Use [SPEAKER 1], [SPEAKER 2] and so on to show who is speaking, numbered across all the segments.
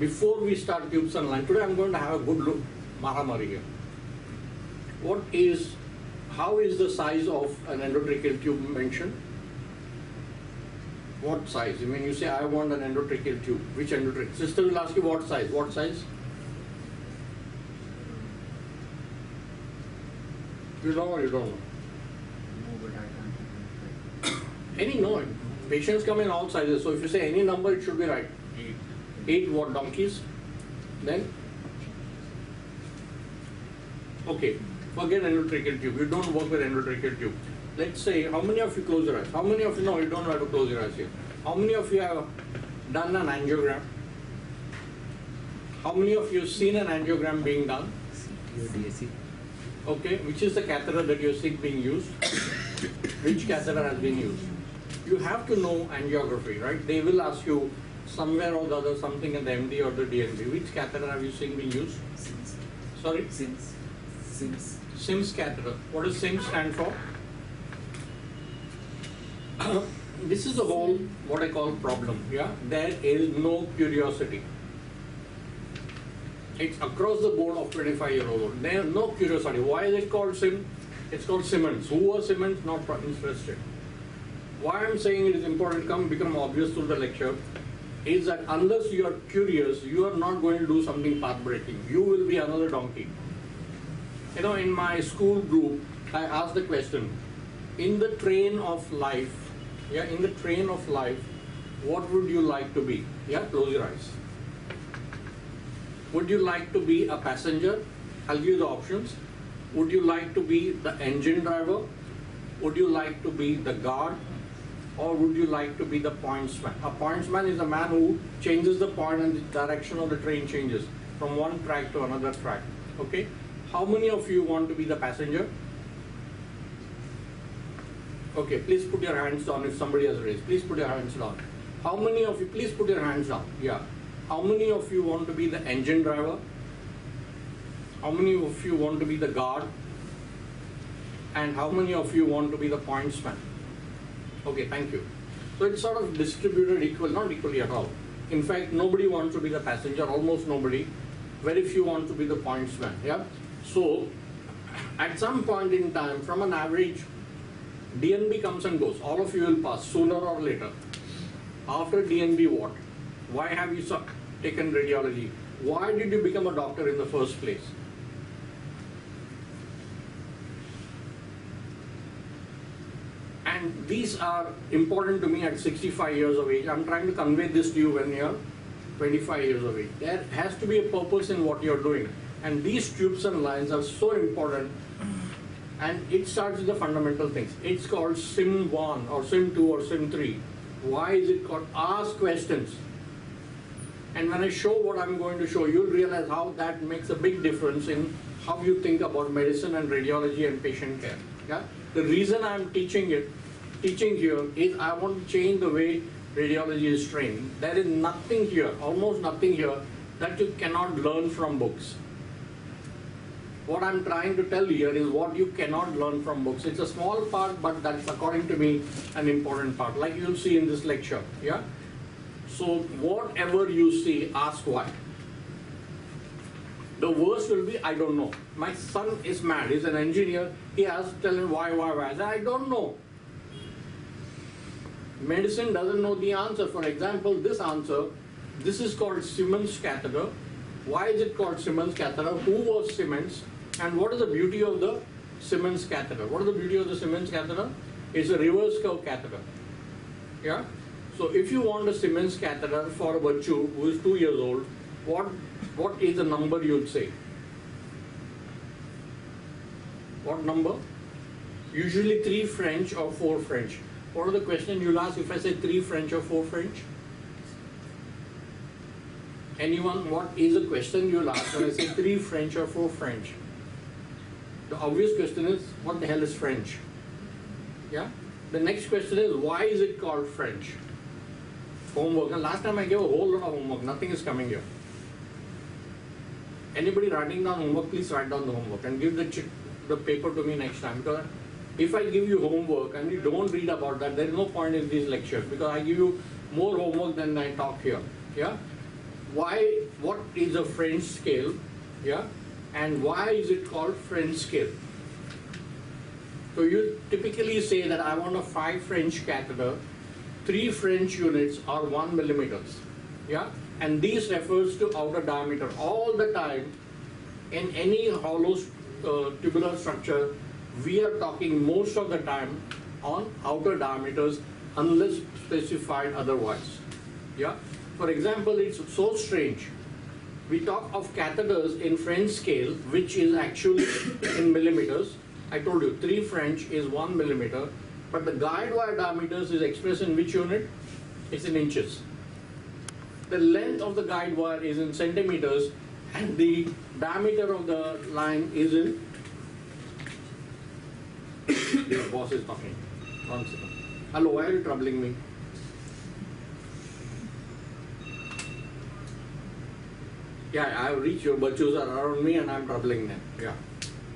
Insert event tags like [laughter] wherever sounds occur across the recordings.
[SPEAKER 1] before we start tubes and line, today I'm going to have a good look, Mahamari here. What is, how is the size of an endotracheal tube mentioned? What size? I mean, you say I want an endotracheal tube, which endotracheal? Sister will ask you what size. What size? You know or you don't know?
[SPEAKER 2] No, but I can't.
[SPEAKER 1] Any no. Patients come in all sizes. So if you say any number, it should be right.
[SPEAKER 2] Eight.
[SPEAKER 1] watt donkeys? Then? Okay, forget endotracheal tube. You don't work with endotracheal tube. Let's say, how many of you close your eyes? How many of you know you don't have to close your eyes here? How many of you have done an angiogram? How many of you seen an angiogram being done?
[SPEAKER 2] CT or DSC?
[SPEAKER 1] Okay, which is the catheter that you're seeing being used? [coughs] which catheter has been used? You have to know angiography, right? They will ask you somewhere or the other something in the MD or the DNB. Which catheter have you seen being used?
[SPEAKER 2] Sims.
[SPEAKER 1] Sorry?
[SPEAKER 2] Sims. Sims.
[SPEAKER 1] SIMS catheter. What does SIMS stand for? [coughs] this is the whole what I call problem. Yeah, there is no curiosity. It's across the board of 25 year old. There is no curiosity. Why is it called SIM? It's called Simmons. Who was Simmons? Not interested. Why I'm saying it is important, come become obvious through the lecture, is that unless you are curious, you are not going to do something path breaking. You will be another donkey. You know, in my school group, I asked the question, in the train of life, yeah, in the train of life, what would you like to be? Yeah, close your eyes. Would you like to be a passenger? I'll give you the options. Would you like to be the engine driver? Would you like to be the guard? Or would you like to be the pointsman? A pointsman is a man who changes the point and the direction of the train changes from one track to another track. Okay? How many of you want to be the passenger? Okay, please put your hands down if somebody has raised. Please put your hands down. How many of you, please put your hands down. Yeah. How many of you want to be the engine driver? How many of you want to be the guard? And how many of you want to be the pointsman? Okay, thank you. So it's sort of distributed equal, not equally at all. In fact, nobody wants to be the passenger, almost nobody. Very few want to be the pointsman. Yeah. So at some point in time, from an average, DNB comes and goes. All of you will pass sooner or later. After DNB, what? Why have you su- taken radiology? Why did you become a doctor in the first place? And these are important to me at 65 years of age. I'm trying to convey this to you when you're 25 years of age. There has to be a purpose in what you're doing. And these tubes and lines are so important. And it starts with the fundamental things. It's called SIM 1 or SIM 2 or SIM 3. Why is it called? Ask questions. And when I show what I'm going to show, you'll realize how that makes a big difference in how you think about medicine and radiology and patient care. Yeah? The reason I'm teaching it, teaching here, is I want to change the way radiology is trained. There is nothing here, almost nothing here, that you cannot learn from books. What I'm trying to tell here is what you cannot learn from books. It's a small part, but that's according to me an important part, like you'll see in this lecture. Yeah? So whatever you see, ask why. The worst will be, I don't know. My son is mad, he's an engineer, he has to tell him why, why, why. I say, I don't know. Medicine doesn't know the answer. For example, this answer, this is called Simmons catheter. Why is it called Simmons catheter? Who was Simmons? And what is the beauty of the Simmons catheter? What is the beauty of the Simmons catheter? It's a reverse curve catheter. Yeah? So if you want a Simmons catheter for a Bachu who is two years old, what what is the number you'd say? What number? Usually three French or four French. What are the questions you'll ask if I say three French or four French? Anyone, what is the question you'll ask when I say three French or four French? The obvious question is, what the hell is French? Yeah? The next question is, why is it called French? Homework. And last time I gave a whole lot of homework, nothing is coming here. Anybody writing down homework, please write down the homework and give the, the paper to me next time. Because if I give you homework and you don't read about that, there is no point in these lectures because I give you more homework than I talk here. Yeah? why, what is a French scale, yeah, and why is it called French scale? So you typically say that I want a five French catheter, three French units or one millimeters, yeah, and this refers to outer diameter all the time. In any hollow uh, tubular structure, we are talking most of the time on outer diameters unless specified otherwise. Yeah. For example, it's so strange. We talk of catheters in French scale, which is actually [coughs] in millimeters. I told you, three French is one millimeter, but the guide wire diameters is expressed in which unit? It's in inches. The length of the guide wire is in centimeters, and the diameter of the line is in. Your boss is talking. Second. Hello, why are you troubling me? Yeah, I have reached your bachus are around me and I'm troubling them. Yeah,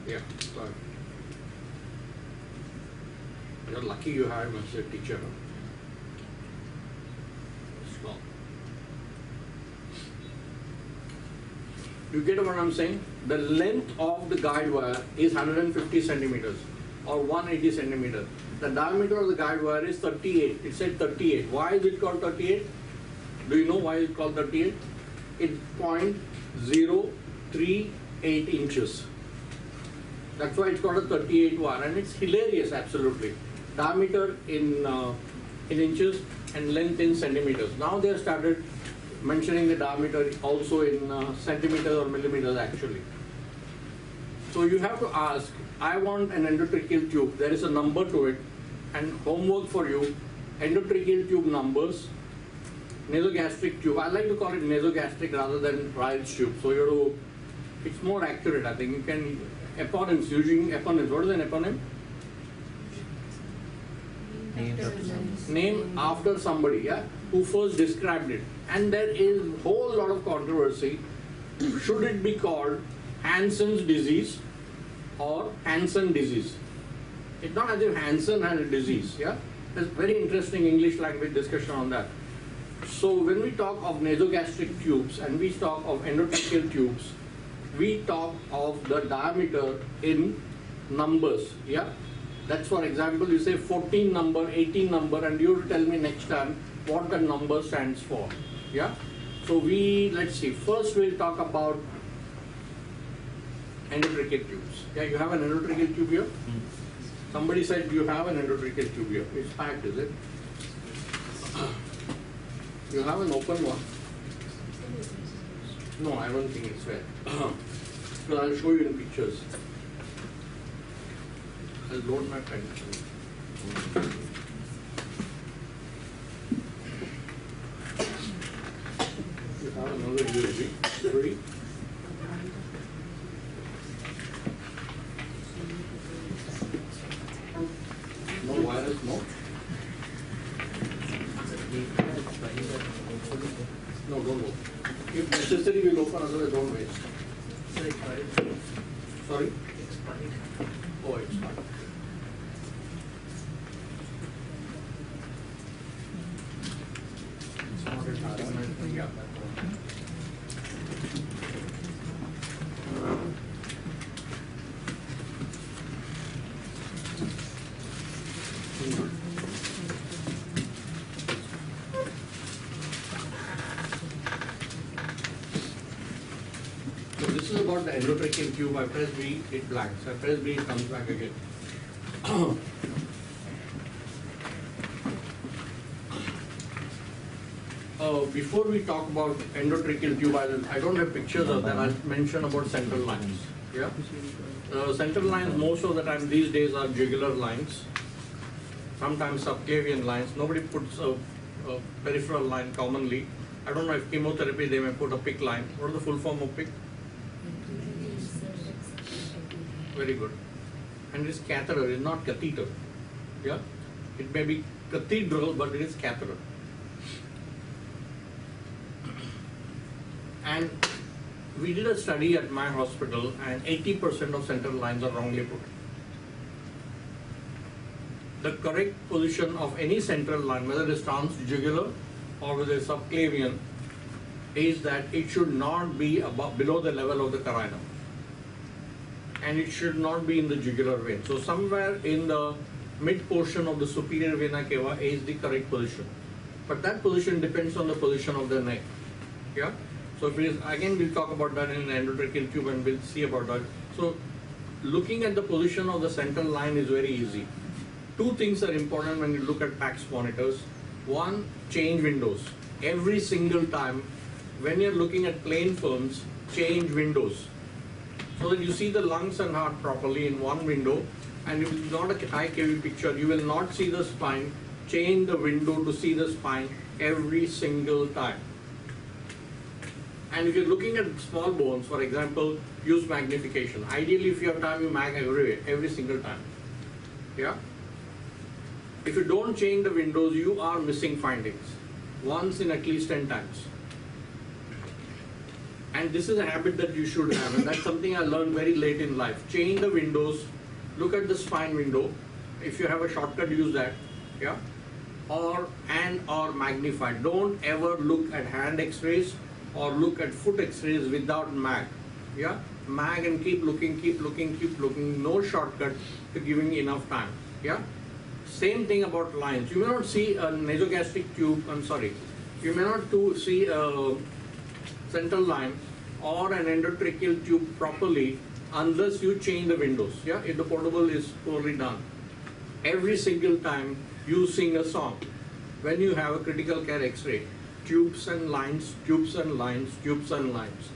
[SPEAKER 1] yeah, sorry. You're lucky you have him as a teacher. Small. You get what I'm saying? The length of the guide wire is 150 centimeters or 180 centimeters. The diameter of the guide wire is 38. It said 38. Why is it called 38? Do you know why it's called 38? It's 0.038 inches. That's why it's called a 38 wire, and it's hilarious, absolutely. Diameter in uh, in inches and length in centimeters. Now they have started mentioning the diameter also in uh, centimeters or millimeters, actually. So you have to ask. I want an endotracheal tube. There is a number to it, and homework for you: endotracheal tube numbers, nasogastric tube. I like to call it nasogastric rather than Ryle's tube. So you to, it's more accurate. I think you can eponyms using eponyms. What is an eponym?
[SPEAKER 2] Named after.
[SPEAKER 1] Name after somebody, yeah, who first described it. And there is whole lot of controversy. Should it be called Hansen's disease or Hansen disease? It's not as if Hansen had a disease, yeah. There's very interesting English language discussion on that. So when we talk of nasogastric tubes and we talk of endotracheal tubes, we talk of the diameter in numbers, yeah? That's for example, you say 14 number, 18 number, and you tell me next time what the number stands for, yeah? So we, let's see, first we'll talk about endotracheal tubes. Yeah, you have an endotracheal tube here? Somebody said you have an endotracheal tube here. It's packed, is it? You have an open one? No, I don't think it's wet. [clears throat] But I'll show you in pictures. I'll load my pen. You have another USB, three. No wireless, no? No, don't go. If necessary, we'll open, otherwise don't waste. Sorry? Oh, it's not. It's not a document, yeah. So the endotracheal tube. I press B, it blanks. I press B, it comes back again. [coughs] Uh, before we talk about endotracheal tube, I'll, I don't have pictures of that. I'll mention about central lines. Yeah. Uh, central lines most of the time these days are jugular lines. Sometimes subclavian lines. Nobody puts a, a peripheral line commonly. I don't know if chemotherapy they may put a PICC line. What is the full form of PICC? Very good. And it's catheter, it's not catheter. Yeah? It may be cathedral, but it is catheter. And we did a study at my hospital, and 80% of central lines are wrongly put. The correct position of any central line, whether it is transjugular or whether it's subclavian, is that it should not be above, below the level of the carina. And it should not be in the jugular vein. So somewhere in the mid portion of the superior vena cava is the correct position. But that position depends on the position of the neck. Yeah? So if it is, again, we'll talk about that in an endotracheal tube and we'll see about that. So looking at the position of the central line is very easy. Two things are important when you look at PACS monitors. One, change windows. Every single time when you're looking at plain films, change windows. So that you see the lungs and heart properly in one window and if it is not a high KV picture. You will not see the spine. Change the window to see the spine every single time. And if you're looking at small bones, for example, use magnification. Ideally, if you have time, you mag every, every single time. Yeah? If you don't change the windows, you are missing findings. Once in at least 10 times. And this is a habit that you should have, and that's something I learned very late in life. Change the windows, look at the spine window. If you have a shortcut, use that. Yeah? Or and or magnify. Don't ever look at hand x-rays or look at foot x-rays without mag. Yeah? Mag and keep looking, keep looking, keep looking. No shortcut to giving enough time. Yeah? Same thing about lines. You may not see a nasogastric tube, I'm sorry. You may not to see a central line or an endotracheal tube properly unless you change the windows. Yeah, if the portable is poorly done. Every single time you sing a song, when you have a critical care X-ray, tubes and lines, tubes and lines, tubes and lines.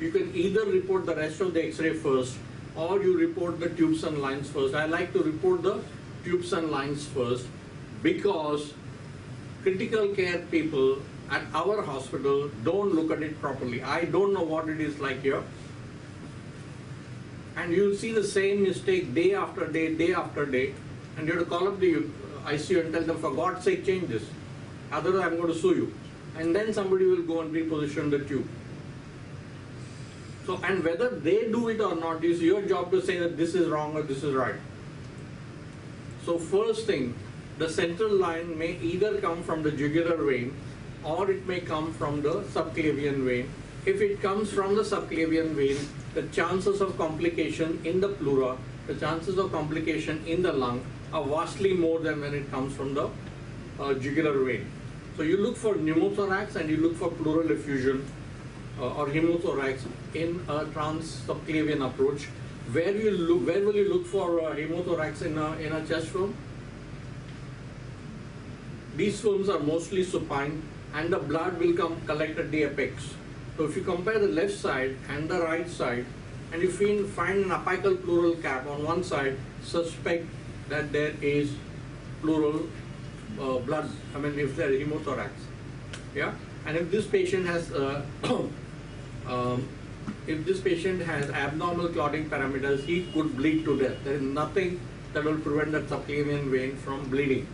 [SPEAKER 1] You can either report the rest of the X-ray first, or you report the tubes and lines first. I like to report the tubes and lines first because critical care people at our hospital don't look at it properly. I don't know what it is like here. And you'll see the same mistake day after day, day after day. And you have to call up the ICU and tell them, for God's sake, change this. Otherwise, I'm going to sue you. And then somebody will go and reposition the tube. So, and whether they do it or not is your job to say that this is wrong or this is right. So, first thing, the central line may either come from the jugular vein or it may come from the subclavian vein. If it comes from the subclavian vein, the chances of complication in the pleura, the chances of complication in the lung are vastly more than when it comes from the uh, jugular vein. So you look for pneumothorax and you look for pleural effusion uh, or hemothorax in a trans-subclavian approach. Where you look, where will you look for uh, hemothorax in a, in a chest film? These films are mostly supine and the blood will come collect at the apex. So if you compare the left side and the right side, and if you find an apical pleural cap on one side, suspect that there is pleural uh, blood, I mean if there is hemothorax. Yeah? And if this patient has, uh, [coughs] um, if this patient has abnormal clotting parameters, he could bleed to death. There is nothing that will prevent that subclavian vein from bleeding.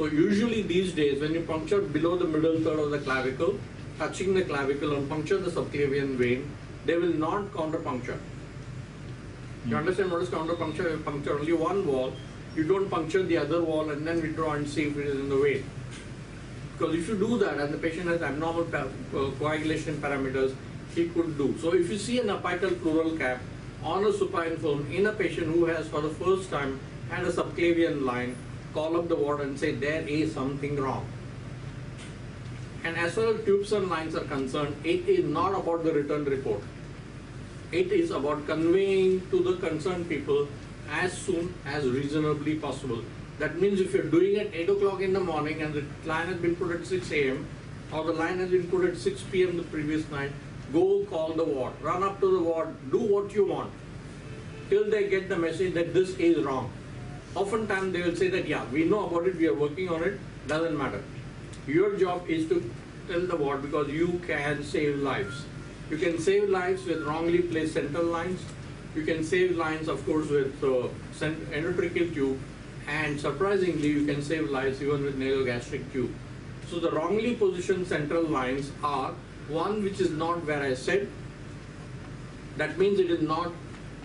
[SPEAKER 1] So usually these days, when you puncture below the middle third of the clavicle, touching the clavicle and puncture the subclavian vein, they will not counterpuncture. You understand what is counterpuncture? You puncture only one wall, you don't puncture the other wall and then withdraw and see if it is in the vein. Because if you do that and the patient has abnormal uh, coagulation parameters, he could do. So if you see an apical pleural cap on a supine film in a patient who has for the first time had a subclavian line, call up the ward and say there is something wrong. And as far as tubes and lines are concerned, it is not about the written report. It is about conveying to the concerned people as soon as reasonably possible. That means if you're doing it 8 o'clock in the morning and the line has been put at 6 a.m. or the line has been put at 6 p.m. the previous night, go call the ward, run up to the ward, do what you want till they get the message that this is wrong. Oftentimes they will say that, yeah, we know about it, we are working on it, doesn't matter. Your job is to tell the ward because you can save lives. You can save lives with wrongly placed central lines. You can save lines, of course, with uh, endotracheal tube. And surprisingly, you can save lives even with nasogastric tube. So the wrongly positioned central lines are one which is not where I said. That means it is not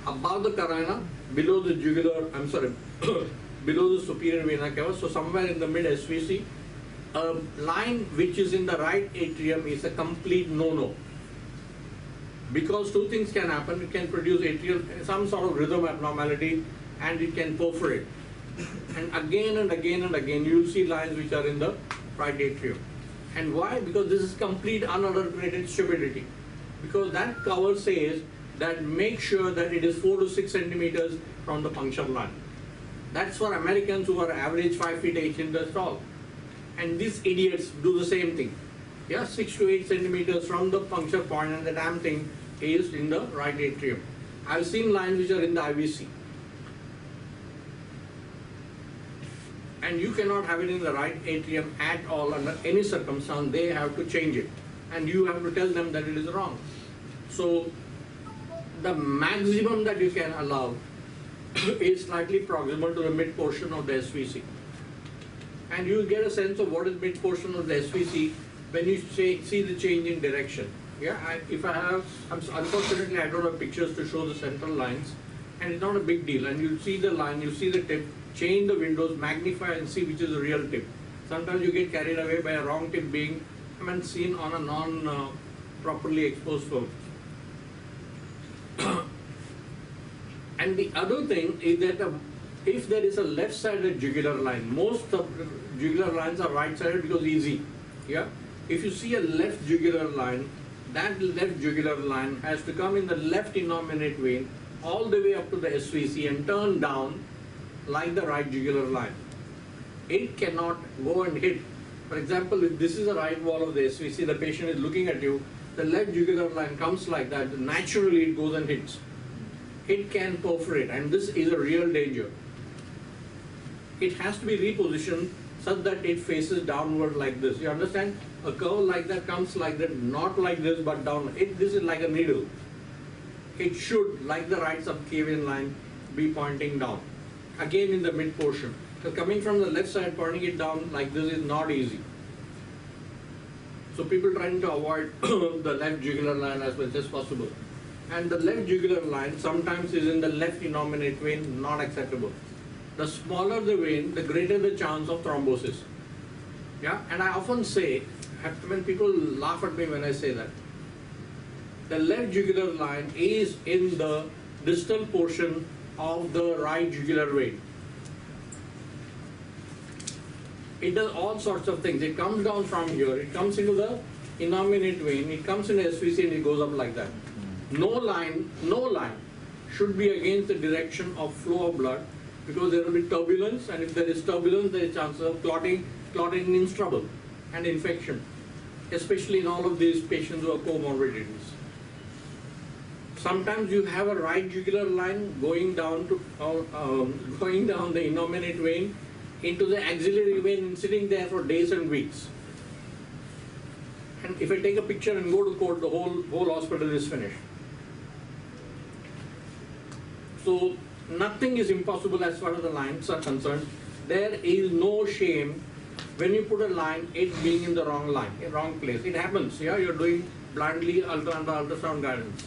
[SPEAKER 1] above the carina, below the jugular, I'm sorry, [coughs] below the superior vena cava, so somewhere in the mid SVC, a line which is in the right atrium is a complete no-no. Because two things can happen, it can produce atrial, some sort of rhythm abnormality and it can perforate. And again and again and again, you will see lines which are in the right atrium. And why? Because this is complete unadulterated stupidity. Because that cover says that make sure that it is four to six centimeters from the puncture line. That's for Americans who are average five feet eight inches tall. And these idiots do the same thing. Yeah, six to eight centimeters from the puncture point and the damn thing is in the right atrium. I've seen lines which are in the IVC. And you cannot have it in the right atrium at all under any circumstance. They have to change it. And you have to tell them that it is wrong. So the maximum that you can allow [coughs] is slightly proximal to the mid portion of the SVC. And you get a sense of what is mid portion of the SVC when you see the change in direction. Yeah, I, if I have, I'm, unfortunately I don't have pictures to show the central lines, and it's not a big deal. And you see the line, you see the tip, change the windows, magnify and see which is the real tip. Sometimes you get carried away by a wrong tip being, I mean, seen on a non uh, properly exposed film. And the other thing is that uh, if there is a left-sided jugular line, most of jugular lines are right-sided because easy. Yeah. If you see a left jugular line, that left jugular line has to come in the left innominate vein all the way up to the SVC and turn down like the right jugular line. It cannot go and hit. For example, if this is the right wall of the SVC, the patient is looking at you, the left jugular line comes like that, naturally it goes and hits. It can perforate, and this is a real danger. It has to be repositioned such that it faces downward like this. You understand? A curve like that comes like that, not like this, but down. It, this is like a needle. It should, like the right subclavian line, be pointing down. Again in the mid portion. So coming from the left side, pointing it down like this is not easy. So people trying to avoid [coughs] the left jugular line as much as possible. And the left jugular line sometimes is in the left innominate vein, not acceptable. The smaller the vein, the greater the chance of thrombosis. Yeah, and I often say, when people laugh at me when I say that, the left jugular line is in the distal portion of the right jugular vein. It does all sorts of things. It comes down from here, it comes into the innominate vein, it comes in SVC and it goes up like that. No line, no line should be against the direction of flow of blood because there will be turbulence and if there is turbulence there is chance of clotting, clotting means trouble and infection, especially in all of these patients who have comorbidities. Sometimes you have a right jugular line going down to uh, um, [laughs] going down the innominate vein into the axillary vein and sitting there for days and weeks. And if I take a picture and go to court, the whole whole hospital is finished. So nothing is impossible as far as the lines are concerned. There is no shame when you put a line, it being in the wrong line, in wrong place. It happens. Yeah, you're doing blindly ultra under ultrasound guidance.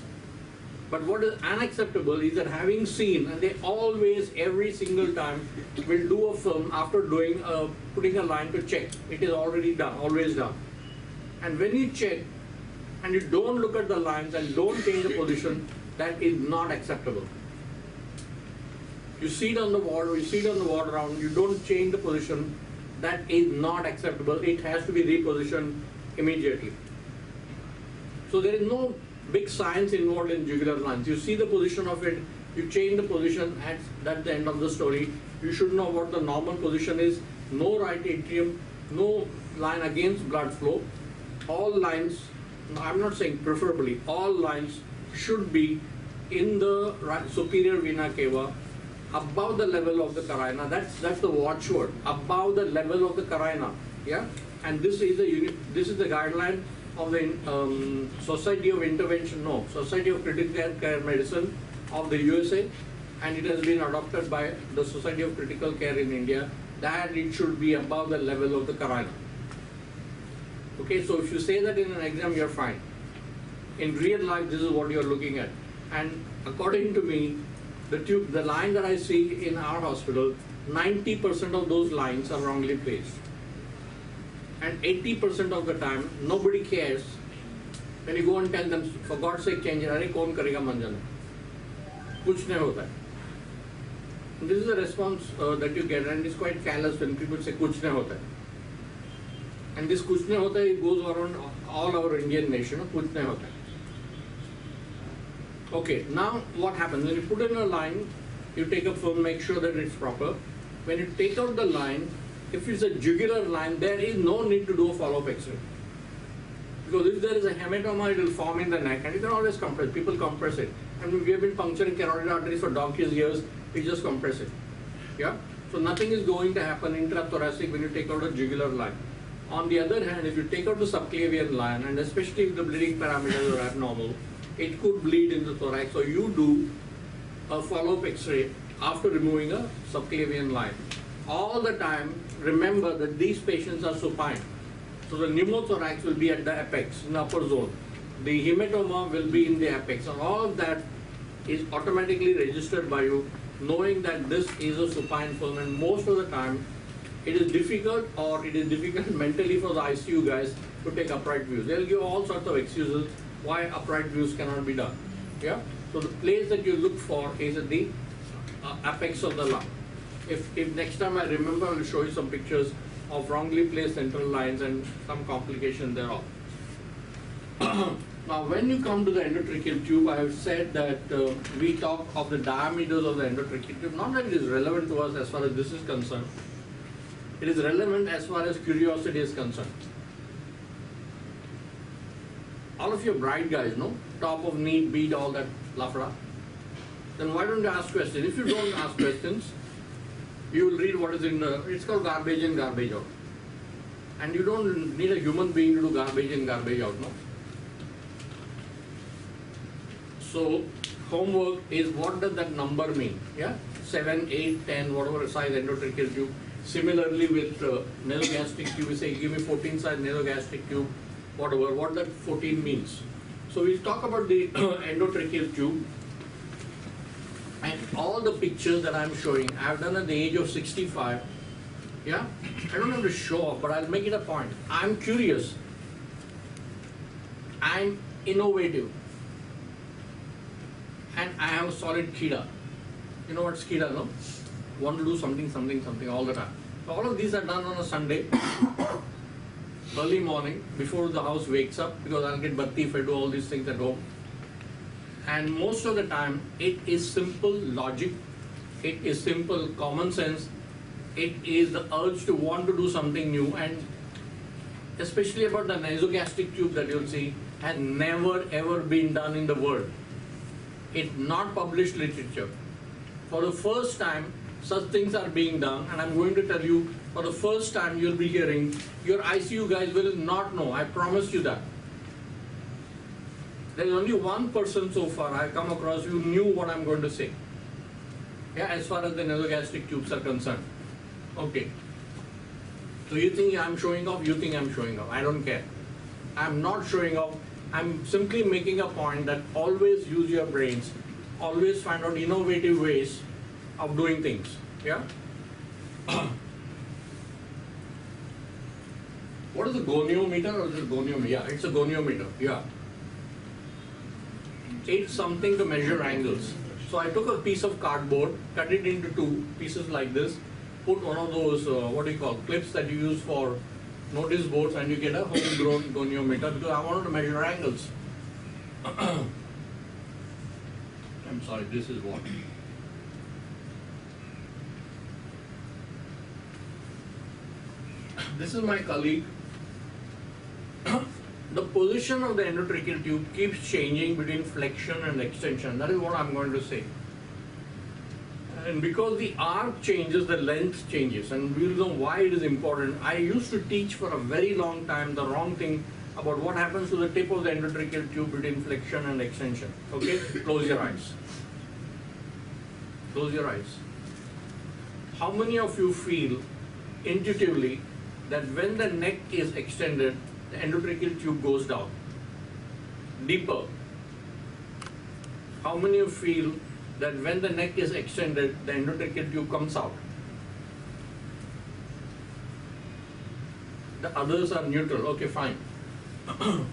[SPEAKER 1] But what is unacceptable is that having seen, and they always, every single time, will do a film after doing a, putting a line to check. It is already done, always done. And when you check, and you don't look at the lines and don't change the position, that is not acceptable. You see it on the wall, you see it on the wall around, you don't change the position, that is not acceptable. It has to be repositioned immediately. So there is no big science involved in jugular lines. You see the position of it, you change the position, and that's the end of the story. You should know what the normal position is. No right atrium, no line against blood flow. All lines, I'm not saying preferably, all lines should be in the superior vena cava above the level of the carina. That's that's the watchword. Above the level of the carina. Yeah. And this is the this is the guideline of the um, Society of Intervention, no, Society of Critical Care Medicine of the USA, and it has been adopted by the Society of Critical Care in India that it should be above the level of the carina. Okay, so if you say that in an exam, you're fine. In real life, this is what you're looking at. And according to me, the tube, the line that I see in our hospital, 90% of those lines are wrongly placed. And 80% of the time, nobody cares. When you go and tell them, for God's sake, change it, अरे कौन करेगा मंजन कुछ नहीं होता है This is the response uh, that you get, and it's quite callous when people say कुछ नहीं होता है. And this कुछ नहीं होता है, it goes around all our Indian nation, कुछ नहीं होता है. Okay, now what happens? When you put in a line, you take a film, make sure that it's proper. When you take out the line, if it's a jugular line, there is no need to do a follow-up X-ray. Because if there is a hematoma, it will form in the neck, and you can always compress. People compress it. And we have been puncturing carotid arteries for donkey's years. We just compress it. Yeah. So nothing is going to happen intrathoracic when you take out a jugular line. On the other hand, if you take out the subclavian line, and especially if the bleeding parameters are abnormal, it could bleed in the thorax. So you do a follow-up X-ray after removing a subclavian line. All the time, remember that these patients are supine. So the pneumothorax will be at the apex, in the upper zone. The hematoma will be in the apex. And all of that is automatically registered by you, knowing that this is a supine film. And most of the time, it is difficult or it is difficult [laughs] mentally for the ICU guys to take upright views. They'll give all sorts of excuses why upright views cannot be done. Yeah. So the place that you look for is at the uh, apex of the lung. If, if next time I remember, I will show you some pictures of wrongly placed central lines and some complication thereof. [clears throat] now, when you come to the endotracheal tube, I have said that uh, we talk of the diameters of the endotracheal tube. Not that it is relevant to us as far as this is concerned. It is relevant as far as curiosity is concerned. All of you are bright guys, no? Top of NEET, beat, all that lafra. Then why don't you ask questions? If you don't ask questions, you will read what is in, uh, it's called garbage in, garbage out. And you don't need a human being to do garbage in, garbage out, no? So, homework is what does that number mean? Yeah? 7, 8, 10, whatever size endotracheal tube. Similarly with uh, nasogastric tube, we say give me 14 size nasogastric tube, whatever, what that 14 means. So we'll talk about the [clears throat] endotracheal tube and all the pictures that I'm showing, I've done at the age of 65. Yeah? I don't have to show but I'll make it a point. I'm curious. I'm innovative. And I have a solid kida. You know what's kida, no? Want to do something, something, something all the time. So all of these are done on a Sunday, early morning, before the house wakes up, because I'll get batti if I do all these things at home. And most of the time, it is simple logic, it is simple common sense, it is the urge to want to do something new, and especially about the nasogastric tube that you'll see, has never ever been done in the world. It's not published literature. For the first time, such things are being done, and I'm going to tell you, for the first time, you'll be hearing, your ICU guys will not know, I promise you that. There is only one person so far I've come across who knew what I'm going to say. Yeah, as far as the nasogastric tubes are concerned. Okay. So you think I'm showing off, you think I'm showing off. I don't care. I'm not showing off. I'm simply making a point that always use your brains. Always find out innovative ways of doing things. Yeah? [coughs] what is a goniometer or is it goniometer? Yeah, it's a goniometer. Yeah it's something to measure angles. So I took a piece of cardboard, cut it into two pieces like this, put one of those, uh, what do you call, clips that you use for notice boards and you get a homegrown [coughs] goniometer because I wanted to measure angles. [coughs] I'm sorry, this is what. This is my colleague [coughs] the position of the endotracheal tube keeps changing between flexion and extension. That is what I'm going to say. And because the arc changes, the length changes, and we'll know why it is important. I used to teach for a very long time the wrong thing about what happens to the tip of the endotracheal tube between flexion and extension. Okay, [coughs] close your eyes. Close your eyes. How many of you feel intuitively that when the neck is extended, the endotracheal tube goes down deeper. How many of you feel that when the neck is extended, the endotracheal tube comes out? the others are neutral, okay, fine. [clears throat]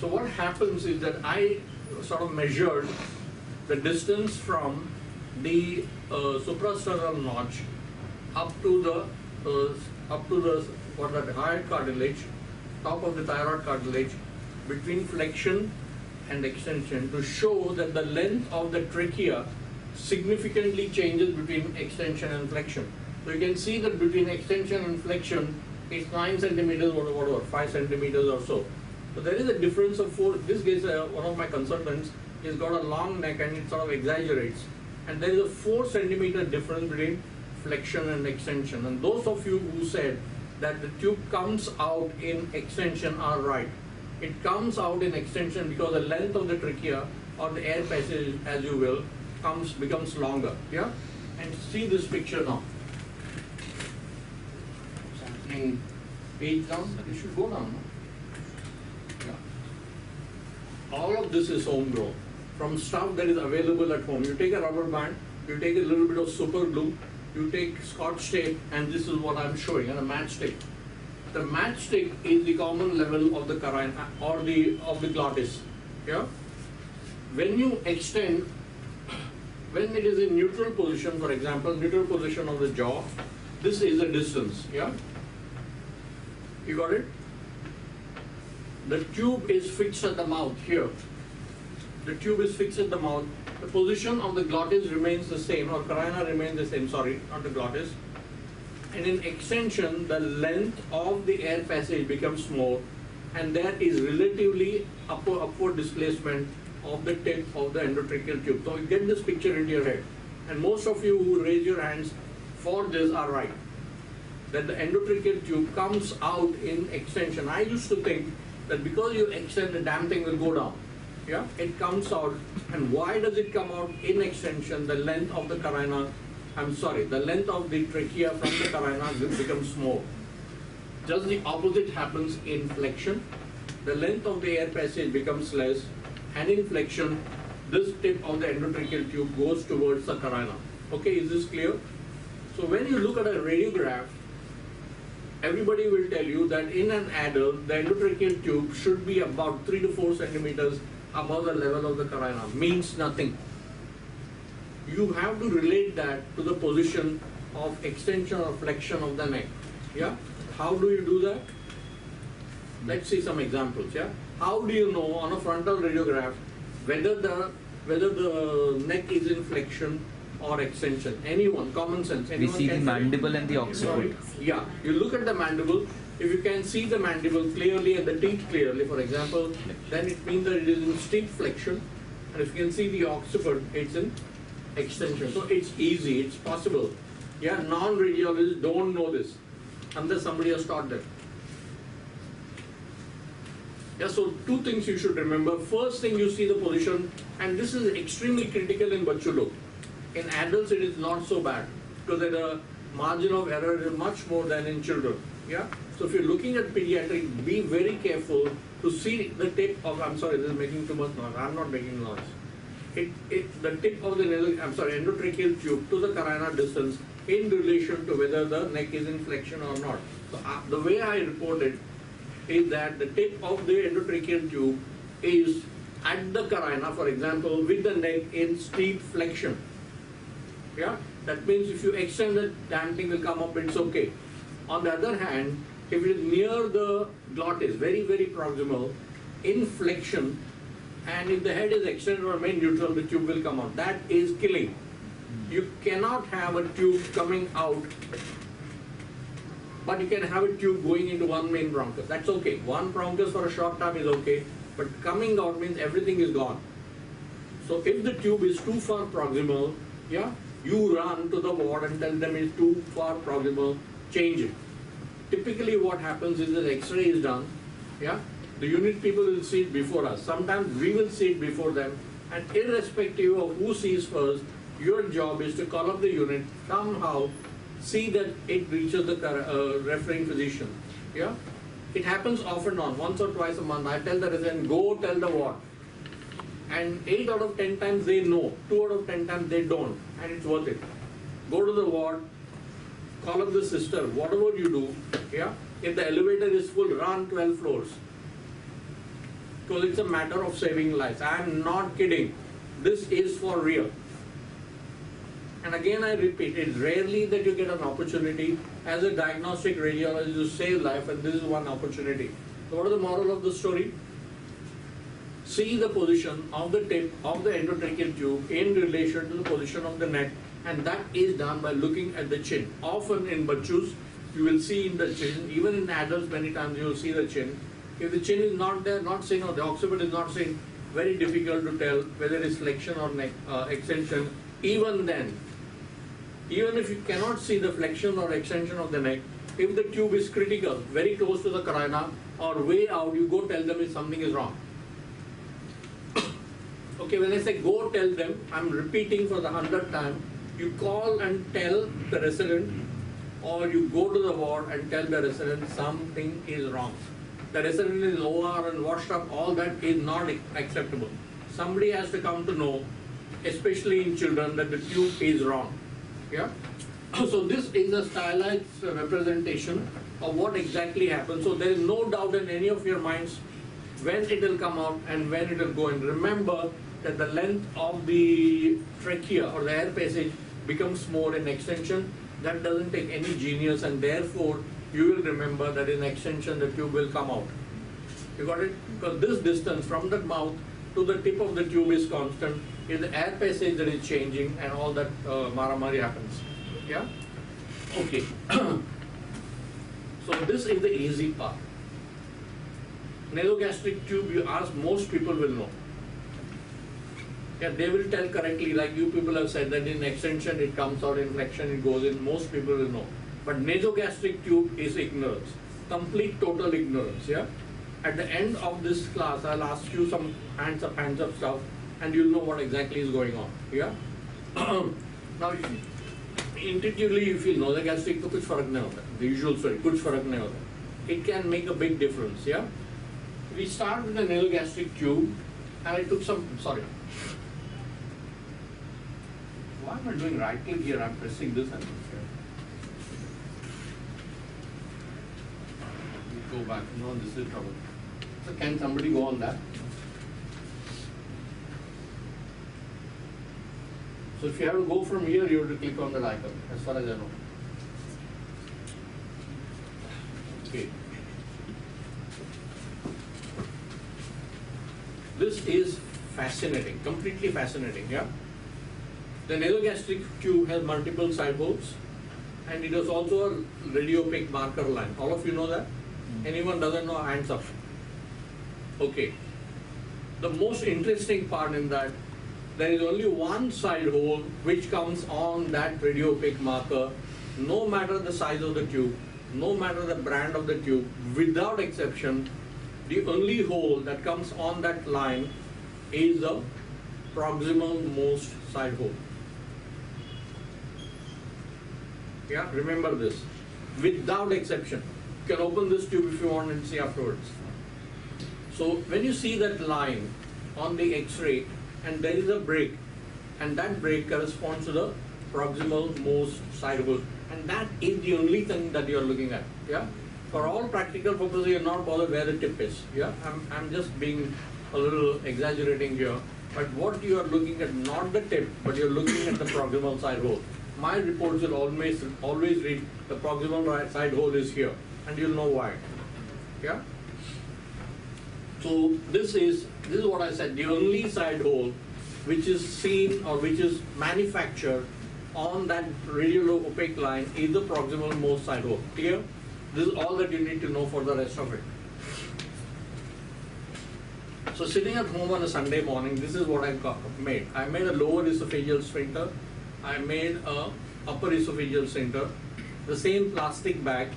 [SPEAKER 1] So what happens is that I sort of measured the distance from the uh, suprasternal notch up to the, uh, up to the, what that hyoid cartilage, top of the thyroid cartilage, between flexion and extension to show that the length of the trachea significantly changes between extension and flexion. So you can see that between extension and flexion, it's nine centimeters or whatever, five centimeters or so. So there is a difference of four. This case, uh, one of my consultants, he's got a long neck and it sort of exaggerates. And there is a four centimeter difference between flexion and extension. And those of you who said that the tube comes out in extension are right. It comes out in extension because the length of the trachea or the air passage, as you will, comes becomes longer. Yeah, and see this picture now. In page down, you should go down. No? Yeah. All of this is homegrown from stuff that is available at home. You take a rubber band, you take a little bit of super glue, you take scotch tape, and this is what I'm showing, and a matchstick. The matchstick is the common level of the carina uh, or the of the glottis. Yeah. When you extend, [coughs] when it is in neutral position, for example, neutral position of the jaw, this is the distance. Yeah. You got it? The tube is fixed at the mouth here. The tube is fixed at the mouth. The position of the glottis remains the same, or carina remains the same, sorry, not the glottis. And in extension, the length of the air passage becomes more, and there is relatively upward, upward displacement of the tip of the endotracheal tube. So you get this picture into your head. And most of you who raise your hands for this are right. That the endotracheal tube comes out in extension. I used to think that because you extend, the damn thing will go down. Yeah, it comes out. And why does it come out in extension? The length of the carina, I'm sorry, the length of the trachea from the carina will become small. Just the opposite happens in flexion. The length of the air passage becomes less, and in flexion, this tip of the endotracheal tube goes towards the carina. Okay, is this clear? So when you look at a radiograph, everybody will tell you that in an adult, the endotracheal tube should be about 3 to 4 centimeters above the level of the carina. Means nothing. You have to relate that to the position of extension or flexion of the neck. Yeah? How do you do that? Let's see some examples. Yeah? How do you know on a frontal radiograph whether the whether the neck is in flexion or extension? Anyone, common sense.
[SPEAKER 3] We see the mandible and the occiput.
[SPEAKER 1] Yeah, you look at the mandible. If you can see the mandible clearly and the teeth clearly, for example, then it means that it is in steep flexion. And if you can see the occiput, it's in extension. So it's easy, it's possible. Yeah, non-radiologists don't know this unless somebody has taught them. Yeah, so two things you should remember. First thing you see the position, and this is extremely critical in Bachulu. In adults, it is not so bad because the margin of error is much more than in children. Yeah. So if you're looking at pediatric, be very careful to see the tip of. I'm sorry, this is making too much noise. I'm not making noise. It, it the tip of the nasal. I'm sorry, endotracheal tube to the carina distance in relation to whether the neck is in flexion or not. So uh, the way I report it is that the tip of the endotracheal tube is at the carina, for example, with the neck in steep flexion. Yeah, that means if you extend the damn will come up, it's okay. On the other hand, if it is near the glottis, very, very proximal, in flexion, and if the head is extended or main neutral, the tube will come out. That is killing. You cannot have a tube coming out but you can have a tube going into one main bronchus. That's okay. One bronchus for a short time is okay, but coming out means everything is gone. So if the tube is too far proximal, yeah, you run to the ward and tell them it's too far proximal, change it. Typically what happens is that X-ray is done, yeah, the unit people will see it before us. Sometimes we will see it before them, and irrespective of who sees first, your job is to call up the unit, somehow see that it reaches the uh, referring physician. Yeah, it happens off and on, once or twice a month. I tell the resident, go tell the ward. And 8 out of 10 times they know, 2 out of 10 times they don't, and it's worth it. Go to the ward, call up the sister, whatever you do, yeah, If the elevator is full, run 12 floors. Because it's a matter of saving lives. I am not kidding. This is for real. And again, I repeat, it's rarely that you get an opportunity as a diagnostic radiologist to save life, and this is one opportunity. So, what is the moral of the story? See the position of the tip of the endotracheal tube in relation to the position of the neck, and that is done by looking at the chin. Often in bachus, you will see in the chin, even in adults, many times you will see the chin. If the chin is not there, not seen, or the occiput is not seen, very difficult to tell whether it's flexion or neck uh, extension. Even then, even if you cannot see the flexion or extension of the neck, if the tube is critical, very close to the carina or way out, you go tell them if something is wrong. [coughs] okay, when I say go tell them, I'm repeating for the hundredth time. You call and tell the resident, or you go to the ward and tell the resident something is wrong. The resident is OR and washed up, all that is not acceptable. Somebody has to come to know, especially in children, that the tube is wrong. Yeah? So this is a stylized representation of what exactly happened. So there is no doubt in any of your minds when it will come out and when it will go in. Remember that the length of the trachea or the air passage becomes more in extension. That doesn't take any genius and therefore you will remember that in extension the tube will come out. You got it? Because this distance from the mouth to the tip of the tube is constant. It's the air passage that is changing and all that uh, maramari happens. Yeah? Okay. [clears throat] so this is the easy part. Nasogastric tube, you ask, most people will know. Yeah, they will tell correctly, like you people have said that in extension it comes out, in flexion it goes in, most people will know. But nasogastric tube is ignorance, complete total ignorance, yeah? At the end of this class, I'll ask you some hands up, hands up stuff, and you'll know what exactly is going on, yeah? [clears throat] now, intuitively you feel nasogastric tube. kuch farak the usual story. It can make a big difference, yeah? We start with the nasogastric tube, and I took some, sorry, why am I doing right click here? I'm pressing this and this here. Go back. No, this is trouble. So can somebody go on that? So if you have to go from here, you have to click on the icon, as far as I know. Okay. This is fascinating, completely fascinating, yeah? The nasogastric tube has multiple side holes and it is also a radiopaque marker line. All of you know that? Hmm. Anyone doesn't know, hands up. Okay. The most interesting part in that, there is only one side hole which comes on that radiopaque marker, no matter the size of the tube, no matter the brand of the tube, without exception, the only hole that comes on that line is the proximal most side hole. Yeah, remember this. Without exception. You can open this tube if you want and see afterwards. So when you see that line on the X-ray and there is a break and that break corresponds to the proximal most side hole and that is the only thing that you are looking at. Yeah. For all practical purposes, you're not bothered where the tip is. Yeah. I'm, I'm just being a little exaggerating here. But what you are looking at, not the tip, but you're looking at the proximal side hole my reports will always always read the proximal right side hole is here, and you'll know why. Yeah. So this is this is what I said. The only side hole which is seen or which is manufactured on that radial opaque line is the proximal most side hole. Clear? This is all that you need to know for the rest of it. So sitting at home on a Sunday morning, this is what I got, made. I made a lower esophageal sphincter I made a upper esophageal sphincter, the same plastic bag.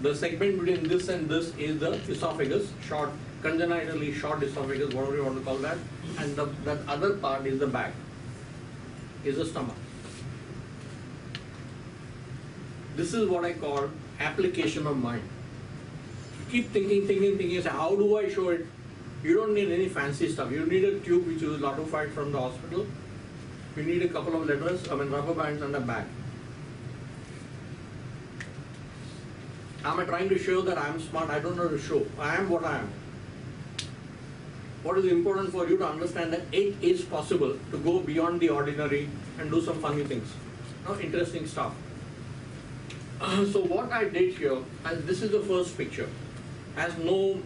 [SPEAKER 1] The segment between this and this is the esophagus, short, congenitally short esophagus, whatever you want to call that, and the, that other part is the bag, is the stomach. This is what I call application of mind. keep thinking, thinking, thinking, say, how do I show it? You don't need any fancy stuff. You need a tube which is latified from the hospital you need a couple of letters, I mean rubber bands and a bag. Am I trying to show that I'm smart? I don't know to show. I am what I am. What is important for you to understand that it is possible to go beyond the ordinary and do some funny things. Interesting stuff. [clears throat] so what I did here, and this is the first picture, has no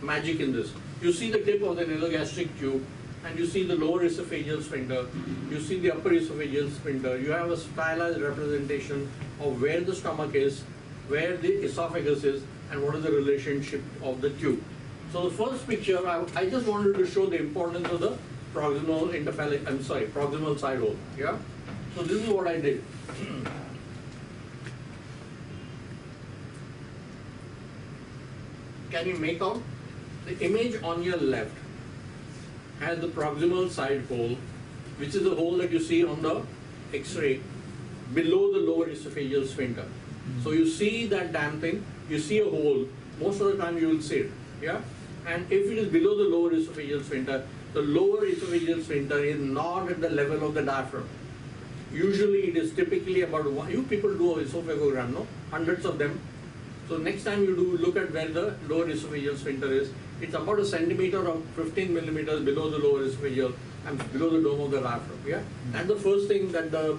[SPEAKER 1] magic in this. You see the tip of the nasogastric tube, and you see the lower esophageal sphincter, you see the upper esophageal sphincter, you have a stylized representation of where the stomach is, where the esophagus is, and what is the relationship of the tube. So the first picture, I, I just wanted to show the importance of the proximal interphalangeal, I'm sorry, proximal side hole, yeah? So this is what I did. Can you make out? The image on your left has the proximal side hole, which is the hole that you see on the X-ray below the lower esophageal sphincter. So you see that damn thing, you see a hole, most of the time you will see it, yeah? And if it is below the lower esophageal sphincter, the lower esophageal sphincter is not at the level of the diaphragm. Usually it is typically about one, you people do a esophagogram, no? Hundreds of them. So next time you do look at where the lower esophageal sphincter is, it's about a centimeter or 15 millimeters below the lower esophageal and below the dome of the diaphragm. Yeah, mm-hmm. that's the first thing that the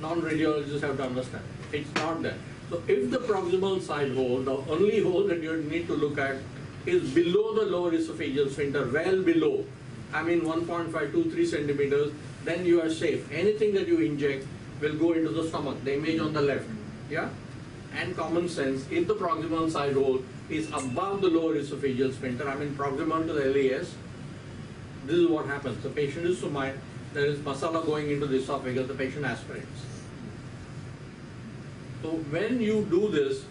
[SPEAKER 1] non-radiologists have to understand. It's not there. So if the proximal side hole, the only hole that you need to look at is below the lower esophageal sphincter, well below, I mean 1.5 to 3 centimeters, then you are safe. Anything that you inject will go into the stomach, the image on the left. Yeah? And common sense, if the proximal side hole is above the lower esophageal sphincter, I mean proximal to the LES, this is what happens. The patient is sumite, there is masala going into the esophagus, the patient aspirates. So when you do this,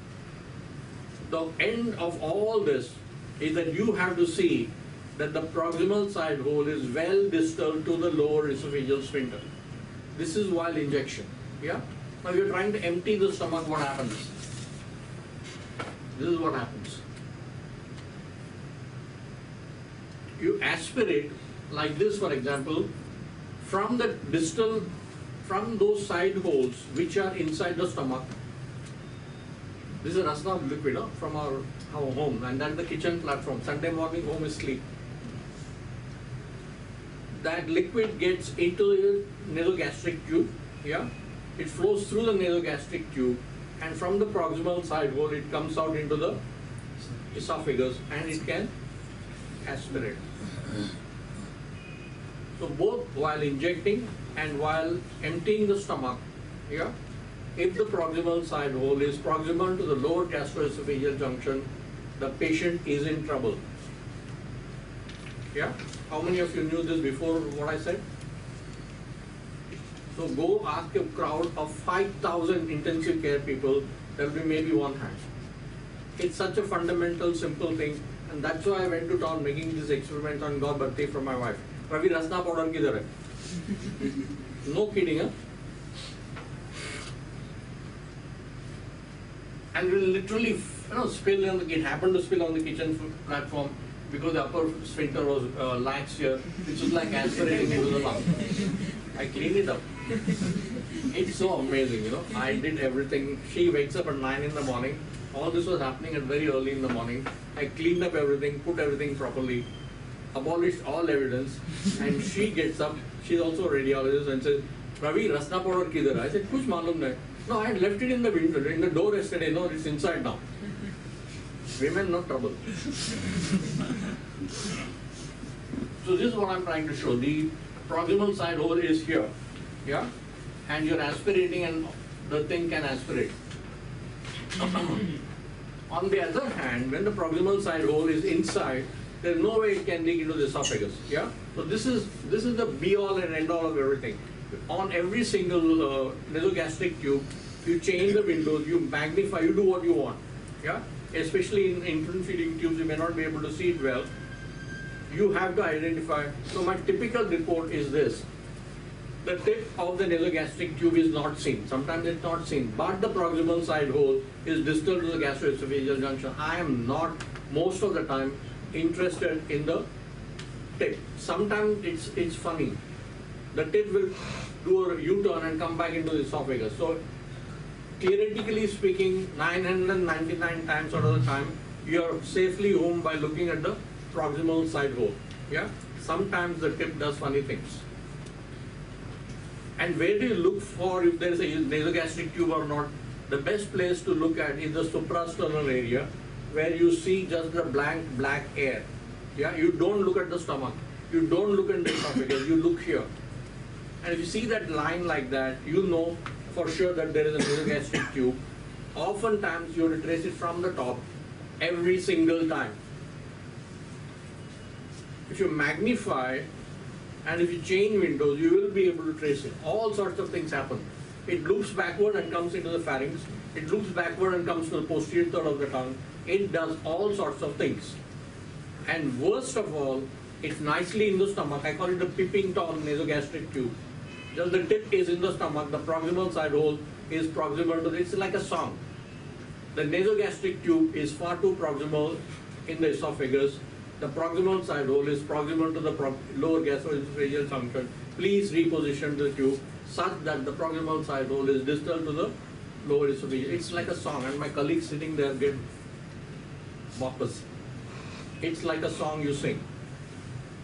[SPEAKER 1] the end of all this is that you have to see that the proximal side hole is well distal to the lower esophageal sphincter. This is while injection. Yeah? Now you're trying to empty the stomach, what happens? This is what happens. You aspirate like this, for example, from the distal, from those side holes which are inside the stomach. This is rasna liquid huh, from our, our home, and that's the kitchen platform. Sunday morning, home is sleep. That liquid gets into the nasogastric tube, yeah? It flows through the nasogastric tube, and from the proximal side hole, it comes out into the esophagus, and it can aspirate. So both while injecting and while emptying the stomach, yeah, if the proximal side hole is proximal to the lower gastroesophageal junction, the patient is in trouble. Yeah? How many of you knew this before what I said? So go ask a crowd of 5,000 intensive care people, there will be maybe one hand. It's such a fundamental, simple thing, and that's why I went to town making this experiment on God birthday for my wife. Ravi Rasna powder kidhar? [laughs] No kidding, huh? And will literally, you know, spill on the, it happened to spill on the kitchen platform because the upper sphincter was uh, lax here, which was like aspirating into the lung. I cleaned it up. [laughs] It's so amazing, you know. I did everything. She wakes up at 9 in the morning. All this was happening at very early in the morning. I cleaned up everything, put everything properly, abolished all evidence, and she gets up. She's also a radiologist and says, Ravi, rasna powder kidhar? I said, kuch malum nahi. No, I had left it in the window, in the door yesterday. No, it's inside now. Women, no trouble. [laughs] So this is what I'm trying to show. The proximal side hole is here, yeah, and you're aspirating, and the thing can aspirate. [coughs] On the other hand, when the proximal side hole is inside, there's no way it can leak into the esophagus. Yeah. So this is this is the be all and end all of everything. On every single uh, nasogastric tube, you change the windows, you magnify, you do what you want. Yeah. Especially in infant feeding tubes, you may not be able to see it well. You have to identify. So my typical report is this the tip of the nasogastric tube is not seen. Sometimes it's not seen, but the proximal side hole is distal to the gastroesophageal junction. I am not most of the time interested in the tip. Sometimes it's it's funny. The tip will do a U-turn and come back into the esophagus. So theoretically speaking, 999 times out of the time, you're safely home by looking at the proximal side hole. Yeah? Sometimes the tip does funny things. And where do you look for if there is a nasogastric tube or not? The best place to look at is the suprasternal area where you see just the blank black air. Yeah, you don't look at the stomach. You don't look at the esophagus. You look here. And if you see that line like that, you know for sure that there is a nasogastric tube. Oftentimes you will trace it from the top every single time. If you magnify and if you change windows, you will be able to trace it. All sorts of things happen. It loops backward and comes into the pharynx. It loops backward and comes to the posterior third of the tongue. It does all sorts of things. And worst of all, it's nicely in the stomach. I call it the peeping tom nasogastric tube. Just the tip is in the stomach, the proximal side hole is proximal to the, it's like a song. The nasogastric tube is far too proximal in the esophagus. The proximal side hole is proximal to the pro- lower gastroesophageal junction. Please reposition the tube such that the proximal side hole is distal to the lower esophagus. It's like a song, and my colleagues sitting there get boppers. It's like a song you sing.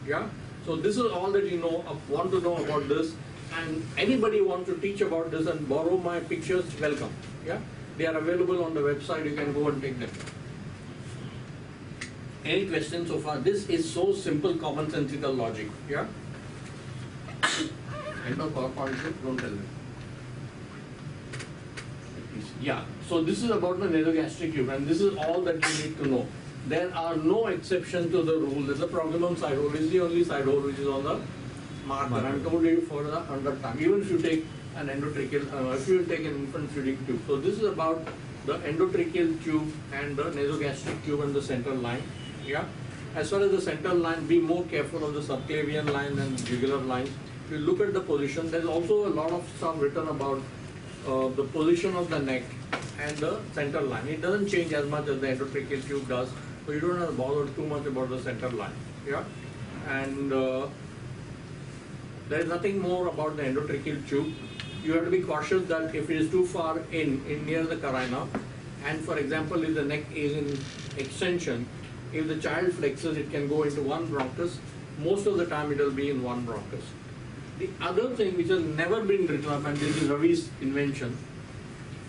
[SPEAKER 1] Yeah? So this is all that you know, want to know about this. And anybody want to teach about this and borrow my pictures, welcome. Yeah? They are available on the website, you can go and take them. Any questions so far? This is so simple, commonsensical logic. Yeah? I know PowerPoint, don't tell me. Yeah, so this is about the nasogastric tube, and this is all that you need to know. There are no exceptions to the rule that the proximal side hole is the only side hole which is on the marker. I'm told you for the hundredth time. Even if you take an endotracheal, uh, if you take an infant feeding tube. So this is about the endotracheal tube and the nasogastric tube and the central line. Yeah. As far as the central line, be more careful of the subclavian line and jugular lines. If you look at the position, there's also a lot of stuff written about uh, the position of the neck and the central line. It doesn't change as much as the endotracheal tube does, so you don't have to bother too much about the central line. Yeah, and uh, there is nothing more about the endotracheal tube. You have to be cautious that if it is too far in, in near the carina, and for example, if the neck is in extension, if the child flexes, it can go into one bronchus. Most of the time, it will be in one bronchus. The other thing which has never been written up, and this is Ravi's invention,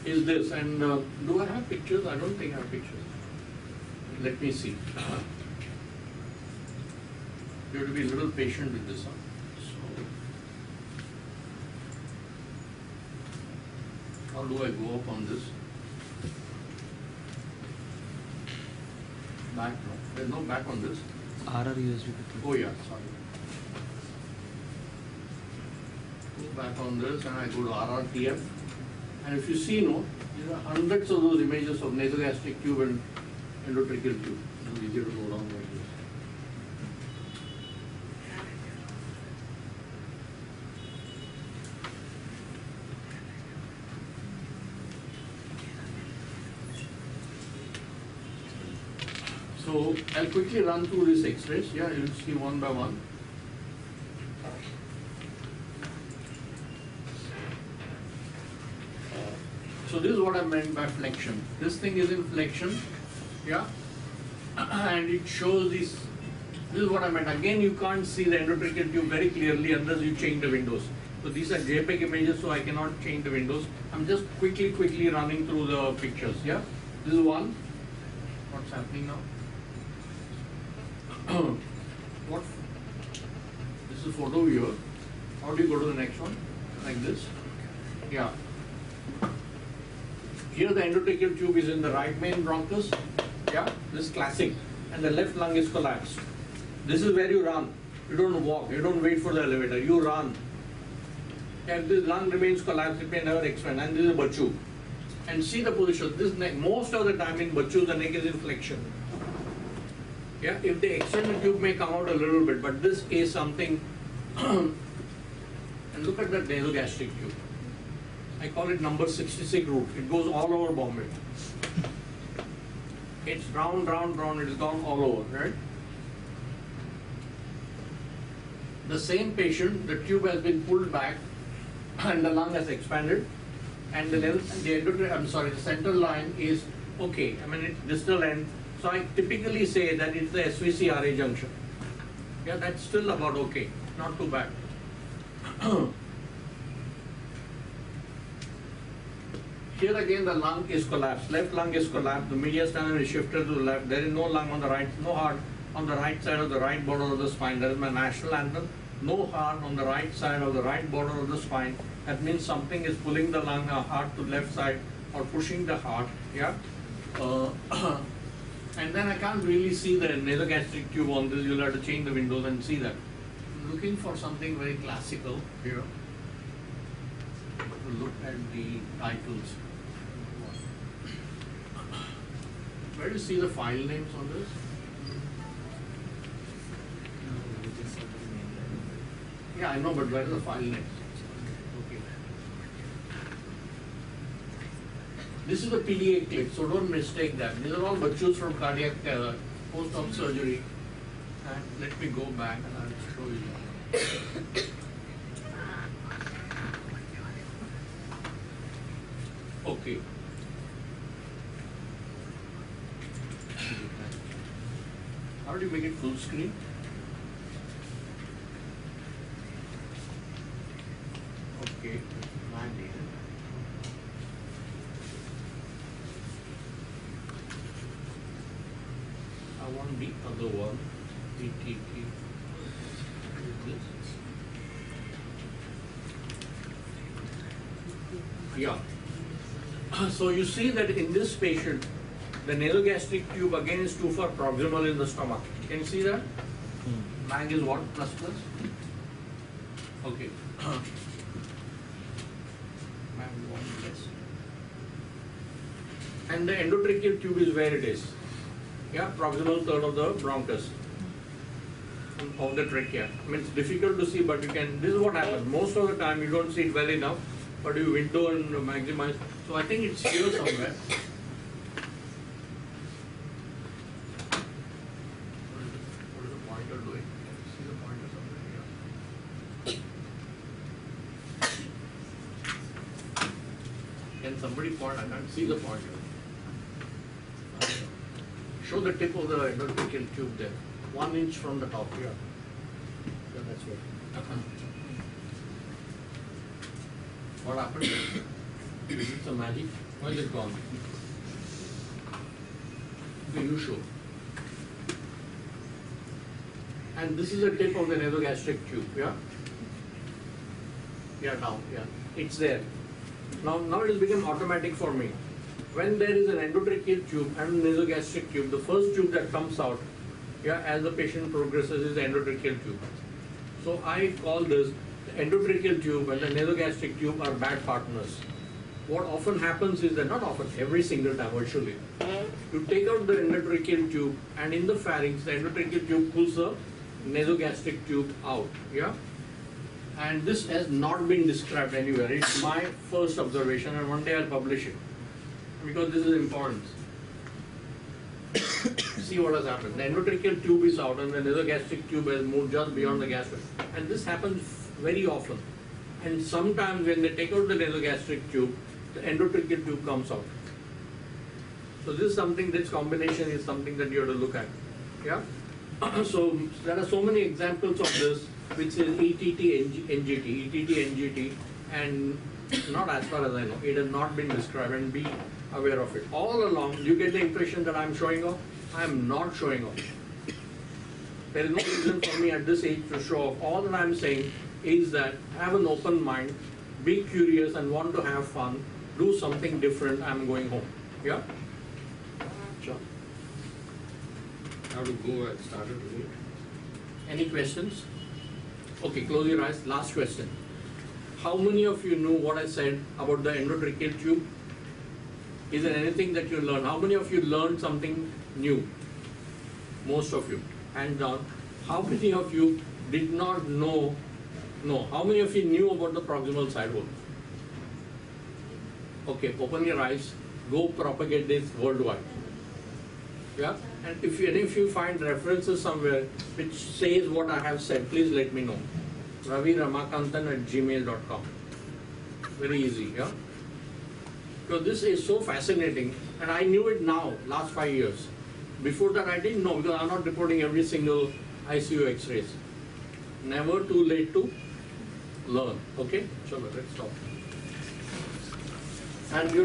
[SPEAKER 1] is this. And uh, do I have pictures? I don't think I have pictures. Let me see. You have to be a little patient with this one. So, how do I go up on this? Back, no. There's no back on this.
[SPEAKER 3] RR USB.
[SPEAKER 1] Oh, yeah, sorry. Go back on this and I go to RRTF. And if you see, no, there are hundreds of those images of nasogastric tube and endotracheal tube. It's easier to go down like this. So I'll quickly run through these x-rays. Yeah, you'll see one by one. So this is what I meant by flexion. This thing is in flexion, yeah, [clears throat] and it shows this. This is what I meant. Again, you can't see the endotracheal tube very clearly unless you change the windows. So these are JPEG images, so I cannot change the windows. I'm just quickly, quickly running through the pictures. Yeah, this is one. What's happening now? What? This is photo viewer. How do you go to the next one? Like this? Yeah. Here the endotracheal tube is in the right main bronchus. Yeah, this is classic. And the left lung is collapsed. This is where you run. You don't walk. You don't wait for the elevator. You run. And this lung remains collapsed, it may never expand. And this is Bachu. And see the position. This neck, most of the time in Bachu, the neck is in flexion. Yeah, if the the tube may come out a little bit, but this is something. [clears throat] and look at that nasogastric tube. I call it number 66 route. It goes all over Bombay. It's round, round, round. It has gone all over, right? The same patient, the tube has been pulled back [clears throat] and the lung has expanded. and the level, the I'm sorry, the central line is okay. I mean, it's distal end. So I typically say that it's the SVC-RA junction. Yeah, that's still about okay, not too bad. [clears throat] Here again, the lung is collapsed. Left lung is collapsed. The mediastinum is shifted to the left. There is no lung on the right, no heart on the right side of the right border of the spine. That is my national anthem. No heart on the right side of the right border of the spine. That means something is pulling the lung, uh, heart to the left side, or pushing the heart. Yeah. Uh, [clears throat] and then I can't really see the nasogastric tube on this. You'll have to change the windows and see that. Looking for something very classical here. Look at the titles. Where do you see the file names on this? Yeah, I know, but where are the file names? Okay. This is the PDA clip, so don't mistake that. These are all virtues from cardiac uh, post-op surgery. And let me go back and I'll show you. Okay. How do you make it full screen? Okay, mandate. I want the other one, ETT. Is this? Yeah. So you see that in this patient, the nasogastric tube again is too far proximal in the stomach. Can you see that? Hmm. Mag is what, plus plus? Okay. [coughs] Mag one plus. And the endotracheal tube is where it is. Yeah, proximal third of the bronchus hmm. of the trachea. I mean, it's difficult to see, but you can, this is what happens. Most of the time, you don't see it well enough, but you window and maximize. So I think it's here somewhere. What is it- what is the pointer doing? See the pointer somewhere here. Can somebody point, I can't see the pointer. Show the tip of the endotracheal tube there, one inch from the top here. Yeah, that's right. What happened? Is it some magic? Why it gone? You show. And this is the tip of the nasogastric tube, yeah? Yeah, now, yeah, it's there. Now, now it has become automatic for me. When there is an endotracheal tube and nasogastric tube, the first tube that comes out, yeah, as the patient progresses is the endotracheal tube. So I call this the endotracheal tube and the nasogastric tube are bad partners. What often happens is that, not often, every single time virtually, you take out the endotracheal tube and in the pharynx, the endotracheal tube pulls the nasogastric tube out, yeah? And this has not been described anywhere. It's my first observation and one day I'll publish it. Because this is important. [coughs] See what has happened. The endotracheal tube is out and the nasogastric tube has moved just beyond the gastric. And this happens very often. And sometimes when they take out the nasogastric tube, the endotracheal tube comes out. So this is something, this combination is something that you have to look at. Yeah? [clears throat] so there are so many examples of this, which is ETT, NG, NGT, ETT, NGT, and not as far as I know, it has not been described and be aware of it. All along, you get the impression that I'm showing off? I am not showing off. There is no reason for me at this age to show off. All that I'm saying is that have an open mind, be curious and want to have fun, do something different, I'm going home. Yeah? Sure.
[SPEAKER 3] How to go and start it, is it?
[SPEAKER 1] Any questions? Okay, close your eyes. Last question. How many of you know what I said about the endotracheal tube? Is there anything that you learned? How many of you learned something new? Most of you. Hands down. How many of you did not know? No. How many of you knew about the proximal side wall? Okay, open your eyes. Go propagate this worldwide. Yeah, and if you, and if you find references somewhere which says what I have said, please let me know. Ravi Ramakantan at gmail.com. Very easy, yeah? Because this is so fascinating, and I knew it now, last five years. Before that, I didn't know because I'm not reporting every single ICU X-rays. Never too late to learn. Okay, so let's stop. And you